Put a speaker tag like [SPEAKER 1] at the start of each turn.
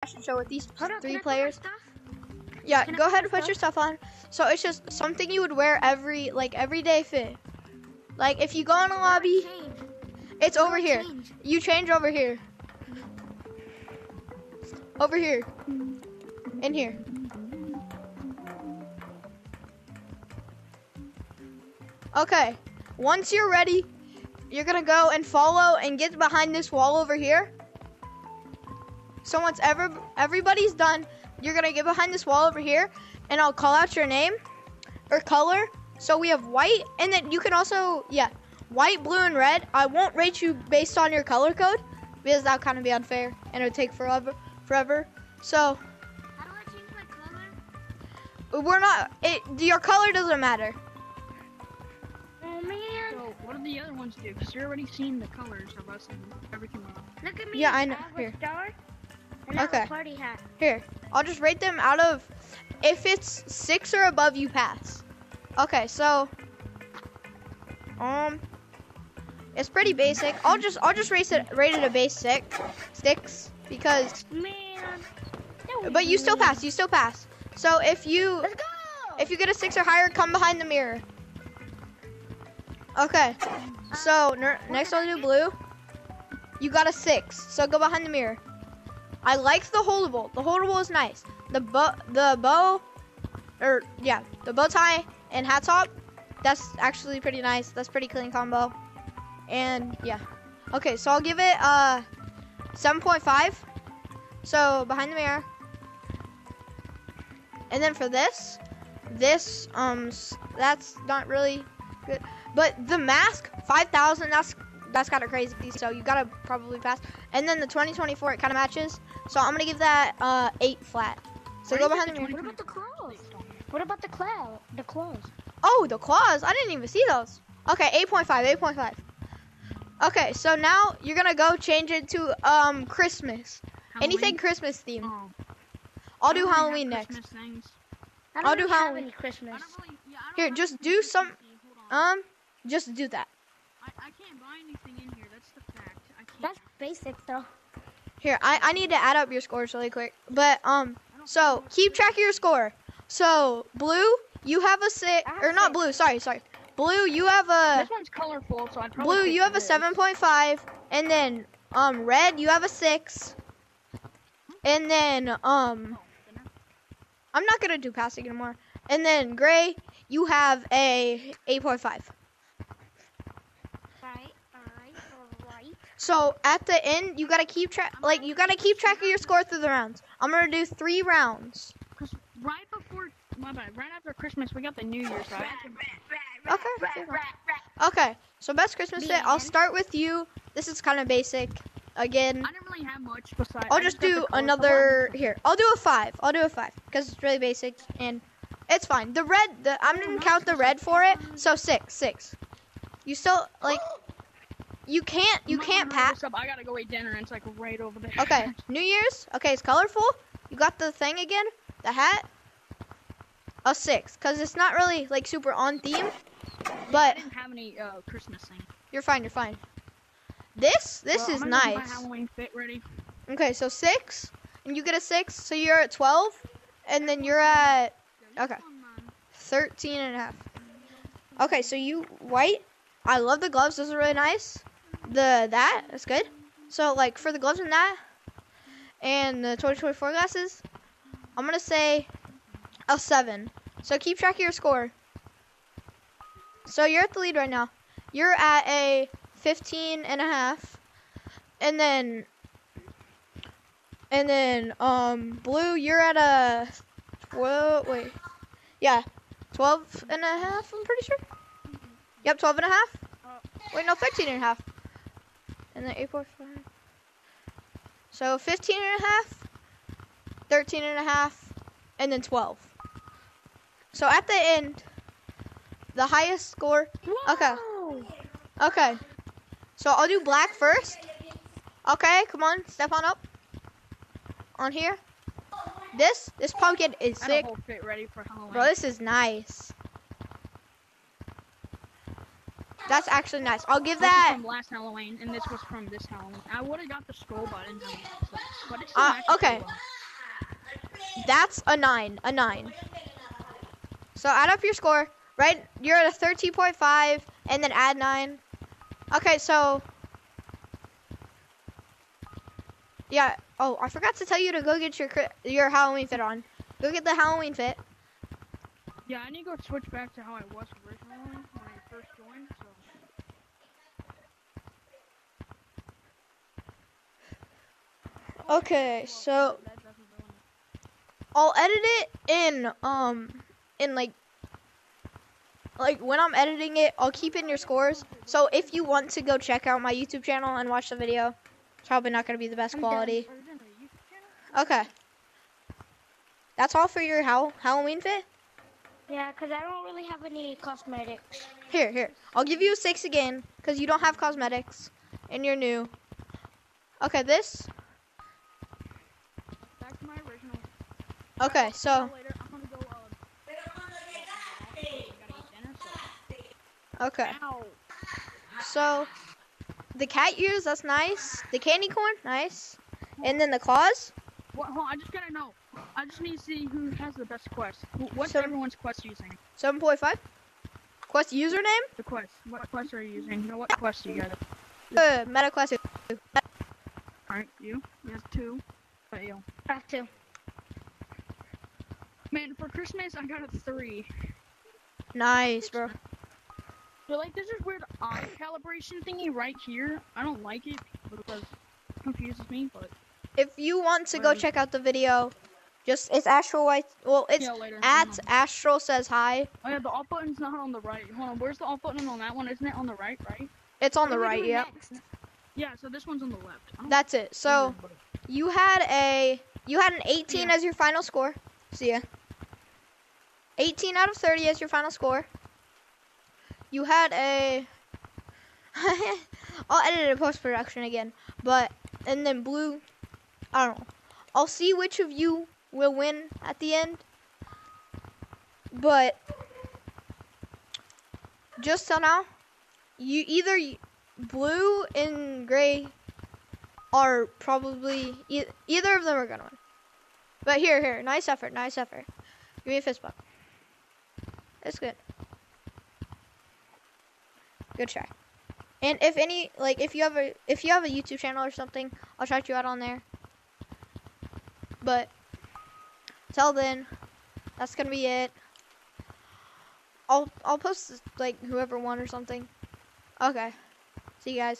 [SPEAKER 1] fashion show with these three
[SPEAKER 2] can I put my
[SPEAKER 1] players. Yeah,
[SPEAKER 2] Can
[SPEAKER 1] go ahead and put your stuff on. So it's just something you would wear every like everyday fit. Like if you go in a lobby, it's over here.
[SPEAKER 2] Change.
[SPEAKER 1] You change over here. Over here. In here. Okay. Once you're ready, you're gonna go and follow and get behind this wall over here. So once ever everybody's done, you're gonna get behind this wall over here, and I'll call out your name or color. So we have white, and then you can also yeah, white, blue, and red. I won't rate you based on your color code because that would kind of be unfair, and it would take forever. Forever. So
[SPEAKER 2] How do I change my color?
[SPEAKER 1] we're not. It your color doesn't matter.
[SPEAKER 2] Oh man.
[SPEAKER 3] So, what do the other ones do? Because you're already seeing the colors of us and everything else.
[SPEAKER 2] Look at me.
[SPEAKER 1] Yeah, I know.
[SPEAKER 2] have
[SPEAKER 1] Here.
[SPEAKER 2] a star. And I have
[SPEAKER 1] Okay.
[SPEAKER 2] party hat.
[SPEAKER 1] Here, I'll just rate them out of. If it's six or above, you pass. Okay, so. Um. It's pretty basic. I'll just I'll just rate it rate it a base six six because.
[SPEAKER 2] Man.
[SPEAKER 1] But you still pass. You still pass. So if you
[SPEAKER 2] Let's go.
[SPEAKER 1] if you get a six or higher, come behind the mirror. Okay. So ner- next I'll do blue. You got a six, so go behind the mirror. I like the holdable. The holdable is nice. The bow, the bow, or yeah, the bow tie and hat top. That's actually pretty nice. That's pretty clean combo. And yeah. Okay, so I'll give it uh 7.5. So behind the mirror. And then for this, this um that's not really good. But the mask 5,000. That's that's kind of crazy. So you gotta probably pass. And then the 2024 it kind of matches. So I'm gonna give that uh eight flat. So
[SPEAKER 3] Why
[SPEAKER 1] go behind the
[SPEAKER 3] think.
[SPEAKER 2] What about the claws? What about the claw? The claws.
[SPEAKER 1] Oh, the claws. I didn't even see those. Okay, 8.5, 8.5. Okay, so now you're gonna go change it to um Christmas. Anything Christmas theme.
[SPEAKER 3] Oh.
[SPEAKER 1] I'll do
[SPEAKER 3] don't really have
[SPEAKER 1] Halloween next.
[SPEAKER 3] Christmas things.
[SPEAKER 2] I don't
[SPEAKER 1] I'll do
[SPEAKER 2] really have
[SPEAKER 1] Halloween.
[SPEAKER 2] any Christmas.
[SPEAKER 3] really, yeah,
[SPEAKER 1] Here, just do some-
[SPEAKER 3] Christmas themes. Hold on.
[SPEAKER 1] Um, just do that.
[SPEAKER 3] I, I can't buy anything in here. That's the fact. I can't.
[SPEAKER 2] That's basic though.
[SPEAKER 1] Here, I, I need to add up your scores really quick. But um, so keep track of your score. So blue, you have a six,
[SPEAKER 2] have
[SPEAKER 1] or not
[SPEAKER 2] six.
[SPEAKER 1] blue. Sorry, sorry. Blue, you have a
[SPEAKER 3] This one's colorful, so I'd probably
[SPEAKER 1] blue. You have a seven point five, and then um red, you have a six, and then um. I'm not gonna do passing anymore. And then gray, you have a eight point five.
[SPEAKER 2] Right, alright, alright.
[SPEAKER 1] So at the end, you gotta keep track. Like you gotta keep track of your score through the rounds. I'm gonna do three rounds.
[SPEAKER 3] Cause right before, my bad, right after Christmas, we got the New Year's, right?
[SPEAKER 1] Okay. Okay. So best Christmas day. I'll start with you. This is kind of basic. Again,
[SPEAKER 3] I didn't really have much besides.
[SPEAKER 1] I'll
[SPEAKER 3] I
[SPEAKER 1] just do
[SPEAKER 3] colorful
[SPEAKER 1] another here. I'll do a five. I'll do a five because it's really basic and it's fine. The red, the I'm gonna count the red for it. So six, six. You still like you can't you can't pass.
[SPEAKER 3] up. I gotta go eat dinner, and it's like right over there.
[SPEAKER 1] Okay, New Year's. Okay, it's colorful. You got the thing again, the hat. A six, cause it's not really like super on theme,
[SPEAKER 3] I
[SPEAKER 1] but
[SPEAKER 3] didn't have any uh, Christmas thing.
[SPEAKER 1] you're fine. You're fine. This this
[SPEAKER 3] Well,
[SPEAKER 1] is
[SPEAKER 3] I'm gonna get my
[SPEAKER 1] nice.
[SPEAKER 3] Halloween fit ready.
[SPEAKER 1] Okay, so six, and you get a six, so you're at twelve, and then you're at Okay. 13 and a half. Okay, so you white. I love the gloves. Those are really nice. The that that's good. So like for the gloves and that, and the 2024 glasses, I'm gonna say a seven. So keep track of your score. So you're at the lead right now. You're at a 15 and a half, and then and then um blue. You're at a well wait. Yeah, 12 and a half, I'm pretty sure. Yep, 12 and a half. Wait, no, 13 and a half. And then 8.5. So 15 and a half, 13 and a half, and then 12. So at the end, the highest score. Okay. Okay. So I'll do black first. Okay, come on, step on up. On here. This, this pumpkin is
[SPEAKER 3] I had a
[SPEAKER 1] sick.
[SPEAKER 3] fit ready for Halloween.
[SPEAKER 1] Bro, this is nice. That's actually nice. I'll give
[SPEAKER 3] This is
[SPEAKER 1] that.
[SPEAKER 3] from last Halloween, and this was from this Halloween. I would have got the scroll button, but it's
[SPEAKER 1] Uh, okay. That's a nine. A nine. So add up your score. Right, you're at a thirteen point five, and then add nine. Okay, so yeah. Oh, I forgot to tell you to go get your your Halloween fit on. Go get the Halloween fit.
[SPEAKER 3] Yeah, I need to go switch back to how I was originally when I first joined. So.
[SPEAKER 1] Okay, so
[SPEAKER 3] That doesn't ruin it.
[SPEAKER 1] I'll edit it in um in like like when I'm editing it, I'll keep in your scores. So if you want to go check out my YouTube channel and watch the video, it's probably not gonna be the best quality.
[SPEAKER 3] Are you doing a YouTube channel?
[SPEAKER 1] Okay. That's all for your Hal- Halloween fit?
[SPEAKER 2] Yeah, because I don't really have any cosmetics.
[SPEAKER 1] Here, here. I'll give you a six again, because you don't have cosmetics. And you're new. Okay, this.
[SPEAKER 3] Back to my original.
[SPEAKER 1] Okay, so
[SPEAKER 3] Later, I'm gonna go. Uh, I gotta eat dinner, so.
[SPEAKER 1] okay. So the cat ears, that's nice. The candy corn, nice. And then the claws.
[SPEAKER 3] What, hold on, I just gotta know. I just need to see who has the best quest. What's
[SPEAKER 1] So-
[SPEAKER 3] everyone's quest using?
[SPEAKER 1] Seven point five. Quest username?
[SPEAKER 3] The quest. What quest are you using? You know what quest you got?
[SPEAKER 1] Uh, meta quest.
[SPEAKER 3] Alright, you. You have two. But you.
[SPEAKER 2] I have to.
[SPEAKER 3] Man, for Christmas I got a three.
[SPEAKER 1] Nice, bro.
[SPEAKER 3] So like this is weird eye calibration thingy right here. I don't like it because it confuses me, but
[SPEAKER 1] If you want to go check out the video, just it's Astral White. Well, it's
[SPEAKER 3] yeah,
[SPEAKER 1] at. Astral says hi.
[SPEAKER 3] Oh yeah, the off button's not on the right. Hold on, where's the off button on that one? Isn't it on the right? Right?
[SPEAKER 1] It's on
[SPEAKER 2] What
[SPEAKER 1] the right. Yeah,
[SPEAKER 2] next?
[SPEAKER 3] Yeah. So this one's on the left.
[SPEAKER 1] That's it. So
[SPEAKER 3] remember.
[SPEAKER 1] you had a you had an 18
[SPEAKER 3] Yeah.
[SPEAKER 1] as your final score. See ya. 18 out of 30 as your final score. You had a. I'll edit it in post production again, but and then blue. I don't know. I'll see which of you will win at the end. But just so now, you either blue and gray are probably e- either of them are gonna win. But here, here, nice effort, nice effort. Give me a fist bump. That's good. Good try. And if any, like, if you have a, if you have a YouTube channel or something, I'll shout you out on there. But till then, that's gonna be it. I'll, I'll post like whoever won or something. Okay. See you guys.